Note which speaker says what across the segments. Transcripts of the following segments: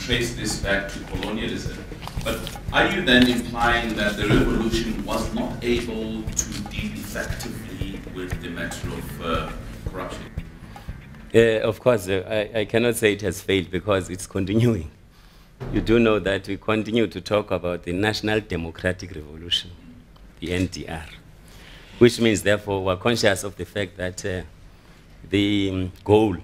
Speaker 1: trace this back to colonialism. But are you then implying that the revolution was not able to deal effectively with the matter of uh, corruption?
Speaker 2: Uh, of course, uh, I, I cannot say it has failed because it's continuing. You do know that we continue to talk about the National Democratic Revolution, the NDR, which means, therefore, we're conscious of the fact that uh, the um, goal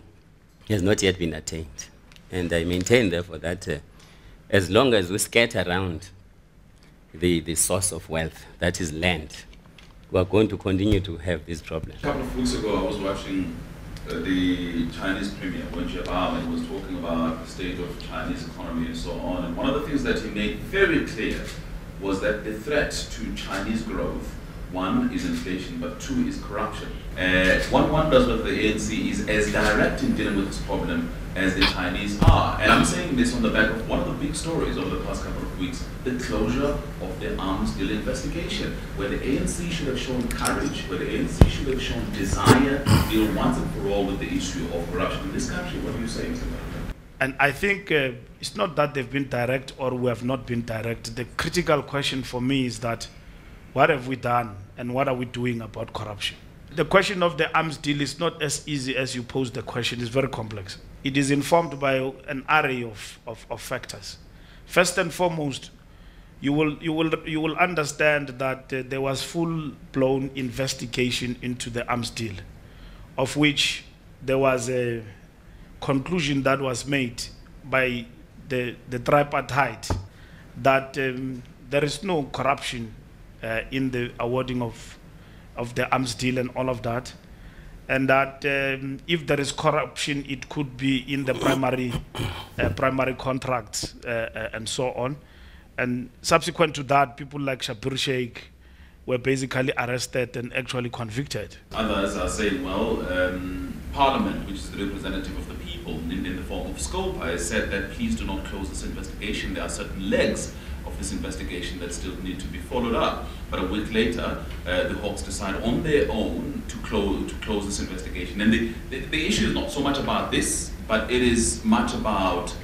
Speaker 2: has not yet been attained. And I maintain, therefore, that uh, as long as we scatter around the, the source of wealth, that is land, we are going to continue to have this problem.
Speaker 1: A couple of weeks ago, I was watching uh, the Chinese premier, Wen Jiabao, and was talking about the state of Chinese economy and so on. And one of the things that he made very clear was that the threat to Chinese growth, one is inflation, but two is corruption. Uh, one wonders whether the ANC is as direct in dealing with this problem as the Chinese are. And I'm saying this on the back of one of the big stories over the past couple of weeks, the closure of the arms deal investigation, where the ANC should have shown courage, where the ANC should have shown desire to deal once and for all with the issue of corruption in this country. What do you say, Mr. President?
Speaker 3: And I think uh, it's not that they've been direct or we have not been direct. The critical question for me is that what have we done and what are we doing about corruption? The question of the arms deal is not as easy as you pose the question, it's very complex it is informed by an array of, of, of, factors. First and foremost, you will, you will, you will understand that uh, there was full-blown investigation into the arms deal, of which there was a conclusion that was made by the, the tripartite that um, there is no corruption uh, in the awarding of, of the arms deal and all of that and that um, if there is corruption, it could be in the primary, uh, primary contracts uh, uh, and so on. And subsequent to that, people like Schabir Shaik were basically arrested and actually convicted.
Speaker 1: Others are saying, well, um, Parliament, which is the representative of the people in, in the form of SCOPA, has said that please do not close this investigation. There are certain legs of this investigation that still need to be followed up. But a week later, uh, the Hawks decide on their own to close to close this investigation. And the, the, the issue is not so much about this, but it is much about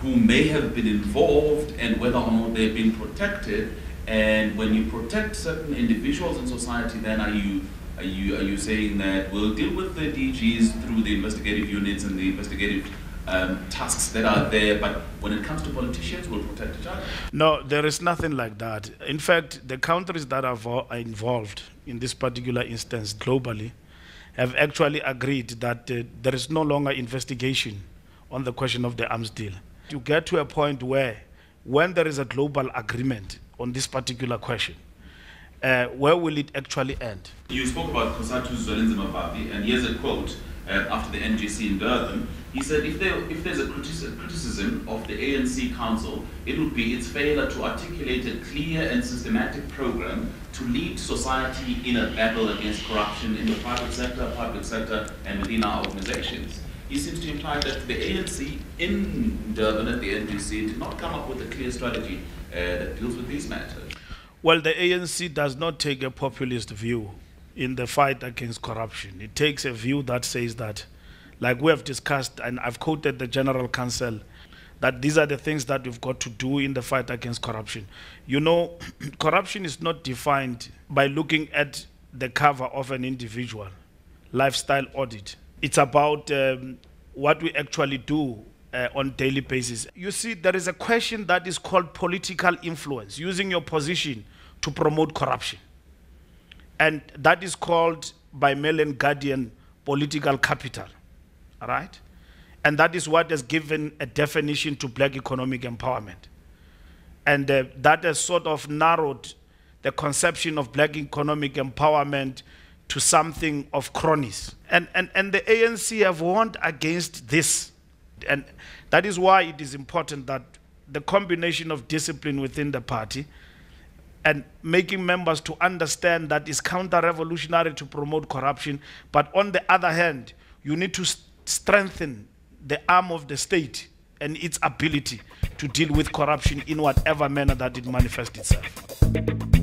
Speaker 1: who may have been involved and whether or not they've been protected. And when you protect certain individuals in society, then are you are you are you saying that we'll deal with the DGs through the investigative units and the investigative um, tasks that are there, but when it comes to politicians, we'll protect each other.
Speaker 3: No, there is nothing like that. In fact, the countries that are, are involved in this particular instance globally have actually agreed that uh, there is no longer investigation on the question of the arms deal. You get to a point where, when there is a global agreement on this particular question, uh, where will it actually end?
Speaker 1: You spoke about COSATU Zwelinzima Vavi, and here's a quote uh, after the NGC in Durban. He said if, there, if there's a criticism of the ANC Council, it would be its failure to articulate a clear and systematic program to lead society in a battle against corruption in the private sector, public sector, and within our organizations. He seems to imply that the ANC in Durban at the NGC did not come up with a clear strategy uh, that deals with these matters.
Speaker 3: Well, the ANC does not take a populist view in the fight against corruption. It takes a view that says that like we have discussed, and I've quoted the General Council, that these are the things that we've got to do in the fight against corruption. You know, corruption is not defined by looking at the cover of an individual lifestyle audit. It's about um, what we actually do uh, on daily basis. You see, there is a question that is called political influence, using your position to promote corruption. And that is called by Mail & Guardian political capital. All right? And that is what has given a definition to black economic empowerment. And uh, that has sort of narrowed the conception of black economic empowerment to something of cronies. And, and, and the ANC have warned against this. And that is why it is important that the combination of discipline within the party and making members to understand that it's counter-revolutionary to promote corruption, but on the other hand, you need to strengthen the arm of the state and its ability to deal with corruption in whatever manner that it manifests itself.